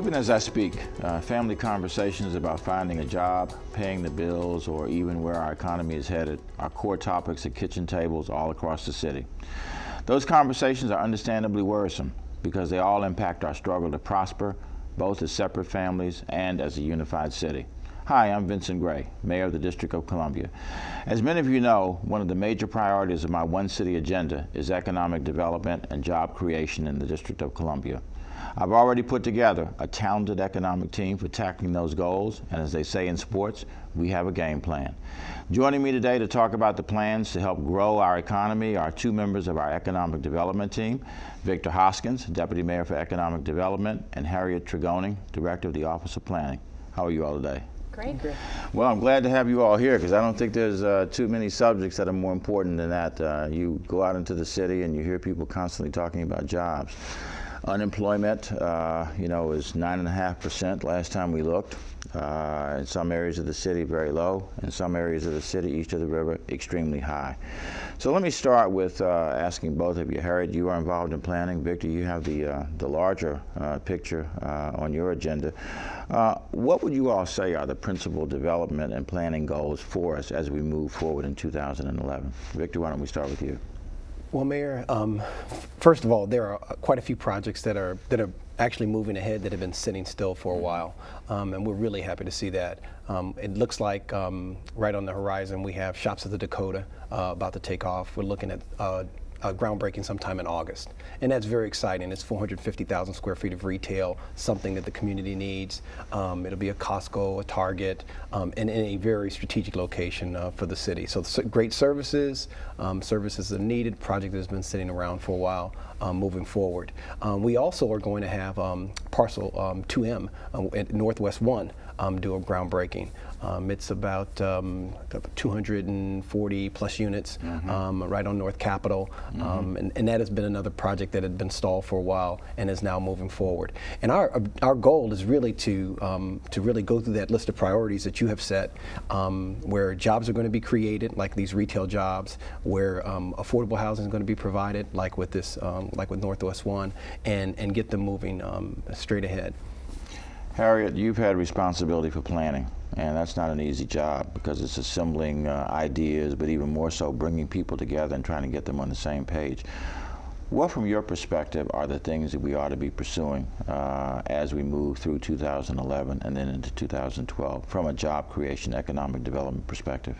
Even as I speak, uh, family conversations about finding a job, paying the bills, or even where our economy is headed are core topics at kitchen tables all across the city. Those conversations are understandably worrisome because they all impact our struggle to prosper, both as separate families and as a unified city. Hi, I'm Vincent Gray, Mayor of the District of Columbia. As many of you know, one of the major priorities of my One City agenda is economic development and job creation in the District of Columbia. I've already put together a talented economic team for tackling those goals, and as they say in sports, we have a game plan. Joining me today to talk about the plans to help grow our economy are two members of our economic development team, Victor Hoskins, Deputy Mayor for Economic Development, and Harriet Tregoning, Director of the Office of Planning. How are you all today? Great. Well, I'm glad to have you all here because I don't think there's uh, too many subjects that are more important than that. Uh, you go out into the city and you hear people constantly talking about jobs. Unemployment, uh, you know, is nine and a half percent last time we looked. Uh, in some areas of the city, very low. In some areas of the city, east of the river, extremely high. So let me start with uh, asking both of you. Harriet, you are involved in planning. Victor, you have the uh, the larger uh, picture uh, on your agenda. What would you all say are the principal development and planning goals for us as we move forward in 2011? Victor, why don't we start with you? Well, Mayor, um, first of all, there are quite a few projects that are that are actually moving ahead that have been sitting still for a while, um, and we're really happy to see that. Um, it looks like um, right on the horizon we have Shops of the Dakota uh, about to take off. We're looking at uh, uh, groundbreaking sometime in August. And that's very exciting. It's 450,000 square feet of retail, something that the community needs. Um, it'll be a Costco, a Target, um, and in a very strategic location uh, for the city. So great services, um, services that are needed, project that has been sitting around for a while. Um, moving forward. Um, we also are going to have um, parcel 2M uh, at Northwest 1 do a groundbreaking. Um, it's about um, 240 plus units mm-hmm. um, right on North Capitol, mm-hmm. Um, and, and, that has been another project that had been stalled for a while and is now moving forward. And our our goal is really to um, to really go through that list of priorities that you have set, um, where jobs are going to be created, like these retail jobs, where affordable housing is going to be provided, like with this, like with Northwest One, and and get them moving straight ahead. Harriet, you've had responsibility for planning, and that's not an easy job because it's assembling uh, ideas, but even more so bringing people together and trying to get them on the same page. What, from your perspective, are the things that we ought to be pursuing uh, as we move through 2011 and then into 2012 from a job creation, economic development perspective?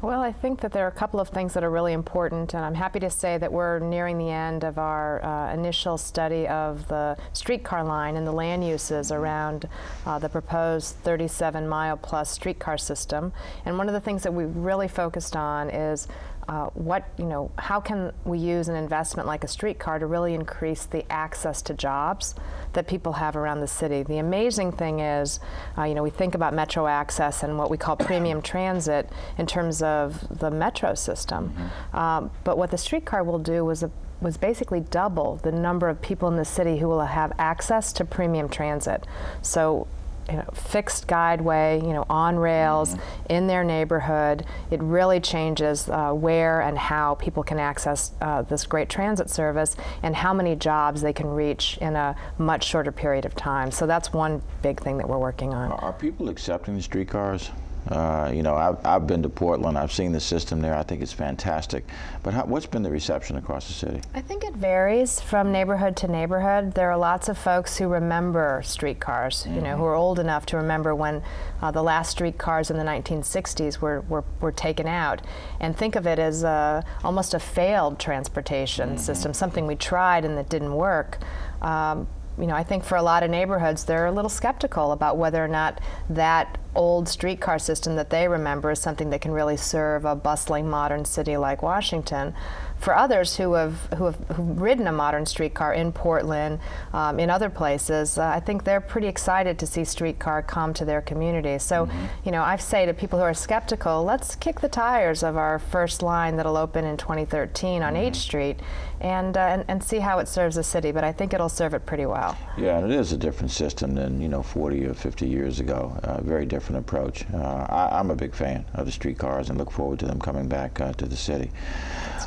Well, I think that there are a couple of things that are really important, and I'm happy to say that we're nearing the end of our uh, initial study of the streetcar line and the land uses around uh, the proposed 37 mile plus streetcar system. And one of the things that we really focused on is uh, what you know how can we use an investment like a streetcar to really increase the access to jobs that people have around the city the amazing thing is uh, you know we think about metro access and what we call premium transit in terms of the metro system mm-hmm. um, but what the streetcar will do was a was basically double the number of people in the city who will have access to premium transit. So you know, fixed guideway, you know, on rails mm-hmm. in their neighborhood. It really changes uh, where and how people can access uh, this great transit service and how many jobs they can reach in a much shorter period of time. So that's one big thing that we're working on. Are people accepting the streetcars? Uh, you know, I've, I've been to Portland. I've seen the system there. I think it's fantastic. But how, what's been the reception across the city? I think it varies from neighborhood to neighborhood. There are lots of folks who remember streetcars, mm-hmm. you know, who are old enough to remember when uh, the last streetcars in the 1960s were, were, were taken out and think of it as a, almost a failed transportation mm-hmm. system, something we tried and that didn't work. Um, you know, I think for a lot of neighborhoods, they're a little skeptical about whether or not that old streetcar system that they remember is something that can really serve a bustling modern city like Washington. For others who have who have who've ridden a modern streetcar in Portland, um, in other places, uh, I think they're pretty excited to see streetcar come to their community. So, mm-hmm. you know, I say to people who are skeptical, let's kick the tires of our first line that'll open in 2013 on mm-hmm. H Street, and, uh, and and see how it serves the city. But I think it'll serve it pretty well. Yeah, and it is a different system than you know 40 or 50 years ago. Uh, very different different approach. Uh, I, am a big fan of the streetcars and look forward to them coming back uh, to the city.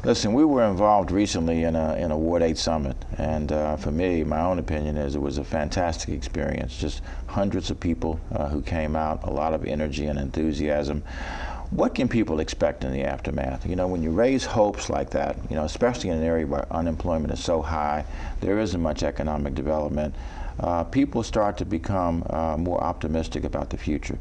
Listen, we were involved recently in a, in a Ward 8 summit, and uh, for me, my own opinion is it was a fantastic experience. Just hundreds of people who came out, a lot of energy and enthusiasm. What can people expect in the aftermath? You know, when you raise hopes like that, you know, especially in an area where unemployment is so high, there isn't much economic development, uh, people start to become uh, more optimistic about the future.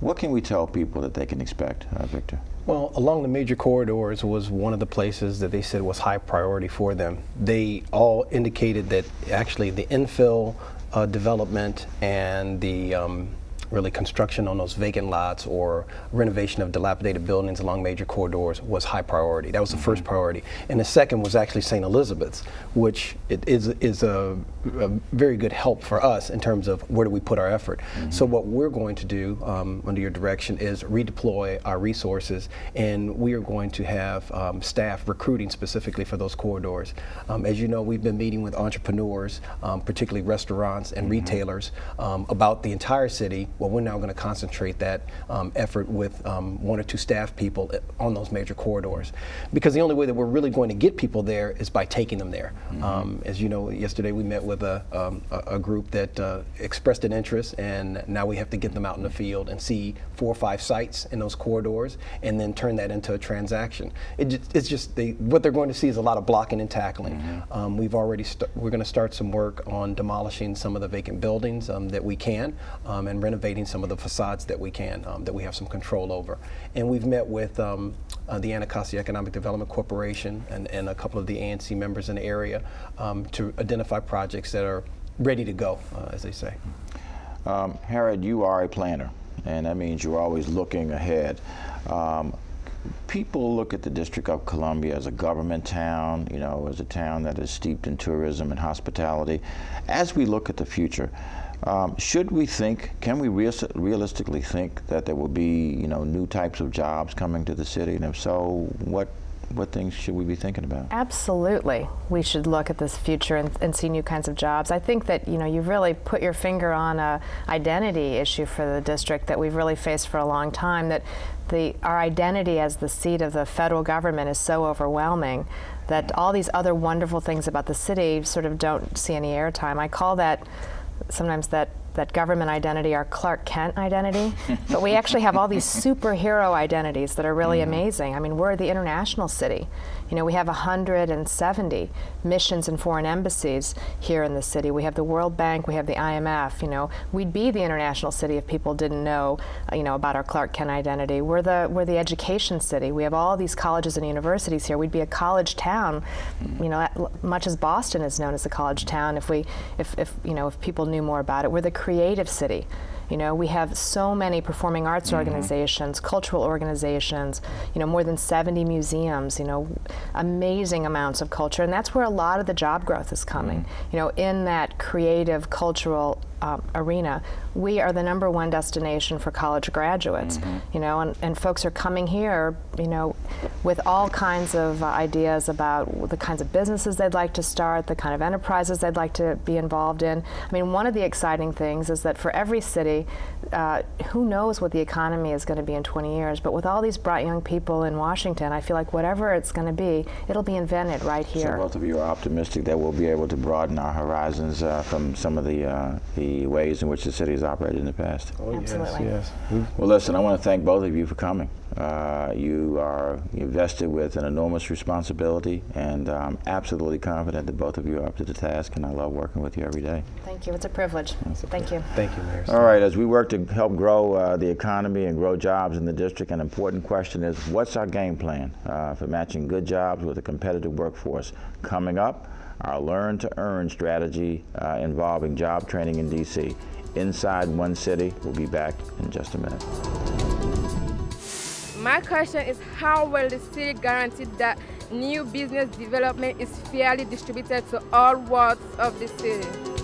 What can we tell people that they can expect, uh, Victor? Well, along the major corridors was one of the places that they said was high priority for them. They all indicated that actually the infill uh, development and the um, really construction on those vacant lots or renovation of dilapidated buildings along major corridors was high priority. That was the mm -hmm. first priority. And the second was actually St. Elizabeth's, which it is, is a, a, very good help for us in terms of where do we put our effort. Mm -hmm. So what we're going to do um, under your direction is redeploy our resources and we are going to have um, staff recruiting specifically for those corridors. Um, as you know, we've been meeting with entrepreneurs, um, particularly restaurants and mm -hmm. retailers, um, about the entire city well, we're now going to concentrate that um, effort with um, one or two staff people on those major corridors. Because the only way that we're really going to get people there is by taking them there. Mm -hmm. um, as you know, yesterday we met with a, um, a, a, group that uh, expressed an interest, and now we have to get them out in the field and see four or five sites in those corridors, and then turn that into a transaction. It just, it's just they, what they're going to see is a lot of blocking and tackling. Mm -hmm. we've already we're going to start some work on demolishing some of the vacant buildings um, that we can and renovating renovating some of the facades that we can, um, that we have some control over. And we've met with um, uh, the Anacostia Economic Development Corporation and, and a couple of the ANC members in the area um, to identify projects that are ready to go, uh, as they say. Um, Harriet, you are a planner, and that means you're always looking ahead um, people look at the District of Columbia as a government town, you know, as a town that is steeped in tourism and hospitality. As we look at the future, um, should we think, can we real, realistically think that there will be, you know, new types of jobs coming to the city? And if so, what what things should we be thinking about? Absolutely. We should look at this future and, and, see new kinds of jobs. I think that, you know, you've really put your finger on a identity issue for the district that we've really faced for a long time, that the, our identity as the seat of the federal government is so overwhelming that all these other wonderful things about the city sort of don't see any airtime. I call that sometimes that that government identity our Clark Kent identity, but we actually have all these superhero identities that are really mm amazing. I mean, we're the international city. You know, we have 170 missions and foreign embassies here in the city. We have the World Bank, we have the IMF. You know, we'd be the international city if people didn't know, uh, you know, about our Clark Kent identity. We're the we're the education city. We have all these colleges and universities here. We'd be a college town, you know, much as Boston is known as a college town. If we, if, if you know, if people knew more about it, we're the creative city. You know, we have so many performing arts mm -hmm. organizations, cultural organizations, you know, more than 70 museums, you know, amazing amounts of culture. And that's where a lot of the job growth is coming, mm -hmm. you know, in that creative, cultural um, arena, we are the number one destination for college graduates. Mm -hmm. You know, and, and folks are coming here, you know, with all kinds of uh, ideas about the kinds of businesses they'd like to start, the kind of enterprises they'd like to be involved in. I mean, one of the exciting things is that for every city, uh, who knows what the economy is going to be in 20 years? But with all these bright young people in Washington, I feel like whatever it's going to be, it'll be invented right here. So both of you are optimistic that we'll be able to broaden our horizons uh, from some of the uh, the the ways in which the city has operated in the past. Oh, Absolutely. yes, yes. Well, listen, I want to thank both of you for coming. Uh, you are invested with an enormous responsibility, and I'm absolutely confident that both of you are up to the task, and I love working with you every day. Thank you. It's a privilege. A thank you. Thank you, Mayor. All right, as we work to help grow uh, the economy and grow jobs in the district, an important question is what's our game plan uh, for matching good jobs with a competitive workforce? Coming up, our Learn to Earn strategy uh, involving job training in D.C. Inside One City. We'll be back in just a minute. My question is how will the city guarantee that new business development is fairly distributed to all wards of the city?